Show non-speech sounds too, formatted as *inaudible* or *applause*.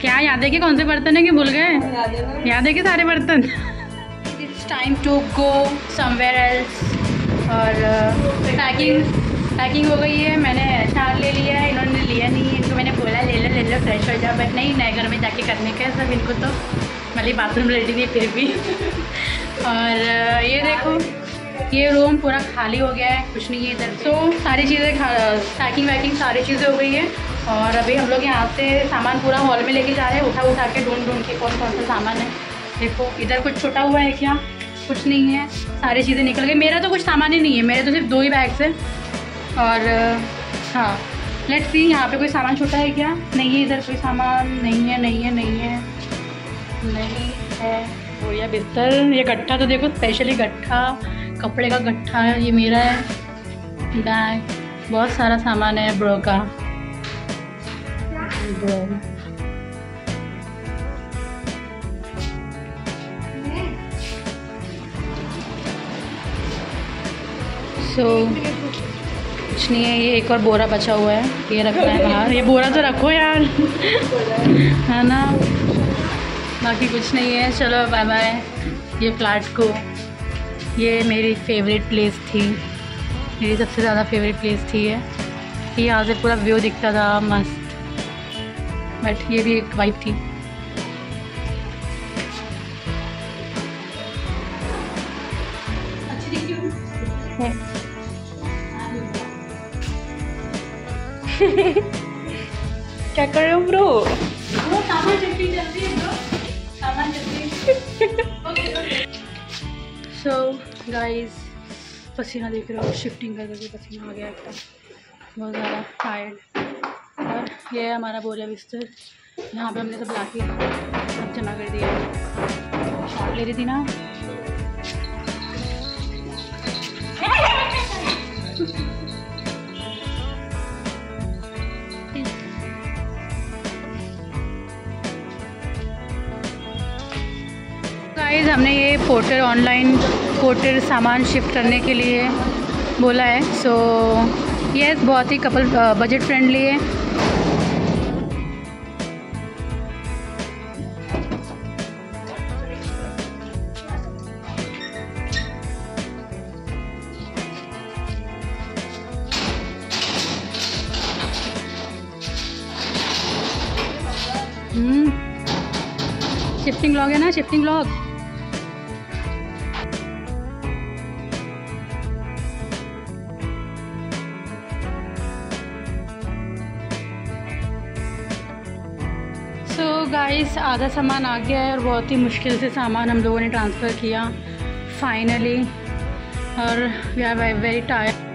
क्या याद है कि कौन से बर्तन है कि भूल गए? याद है कि सारे बर्तन? It's time to go somewhere else और पैकिंग uh, पैकिंग हो गई है। मैंने चार ले लिया है इन्होंने लिया नहीं है। इनको मैंने बोला ले लो ले लो फ्रेश हो जाओ बट नहीं नए घर में जाके करने का सब इनको तो। मतलब बाथरूम रेडी नहीं फिर भी। *laughs* और uh, ये देखो। ये रूम पूरा खाली हो गया है, कुछ नहीं है इधर। तो सारी चीज़ें पैकिंग वैकिंग सारी चीज़ें हो गई है। और अभी हम लोग यहाँ से सामान पूरा हॉल में लेके जा रहे हैं, उठा उठा के ढूंढ ढूंढ के कौन कौन सा सामान है। देखो, इधर कुछ छोटा हुआ है क्या? कुछ नहीं है। सारी चीज़ें निकल गई। मेरा तो कुछ सामान ही नहीं है, मेरे तो सिर्फ़ दो ही बैग्स हैं। और हाँ लेट सी यहाँ पे कोई सामान छोटा है क्या? नहीं है इधर कोई सामान। नहीं है नहीं है नहीं है। नहीं है। वो या बिस्तर, ये गट्ठा तो देखो स्पेशली गट्ठा। कपड़े का गट्ठा है ये मेरा है बैग बहुत सारा सामान है ब्रो का। ब्रो। सो so, कुछ नहीं है ये एक और बोरा बचा हुआ है ये रखना है बाहर। *laughs* ये बोरा तो रखो यार। *laughs* है ना? बाकी कुछ नहीं है चलो बाय बाय ये फ्लैट को। ये मेरी फेवरेट प्लेस थी। मेरी सबसे ज़्यादा फेवरेट प्लेस थी ये। कि यहाँ से पूरा व्यू दिखता था मस्त। बट ये भी एक वाइफ थी। *laughs* क्या कर रहे हो ब्रो *laughs* सो गाइस पसीना देख रहे हो शिफ्टिंग कर करके पसीना आ गया एकदम। बहुत ज़्यादा टायर्ड और ये है हमारा बोरिया बिस्तर। यहाँ पे हमने सब ला के जमा कर दिया। शॉप ले रही थी ना। गाइस हमने ये पोर्टर ऑनलाइन पोर्टर सामान शिफ्ट करने के लिए बोला है। सो so, यस बहुत ही कपल बजट फ्रेंडली है। शिफ्टिंग लॉग है ना शिफ्टिंग लॉग गाइस आधा सामान आ गया है और बहुत ही मुश्किल से सामान हम लोगों ने ट्रांसफ़र किया फाइनली और वी आर वेरी टायर्ड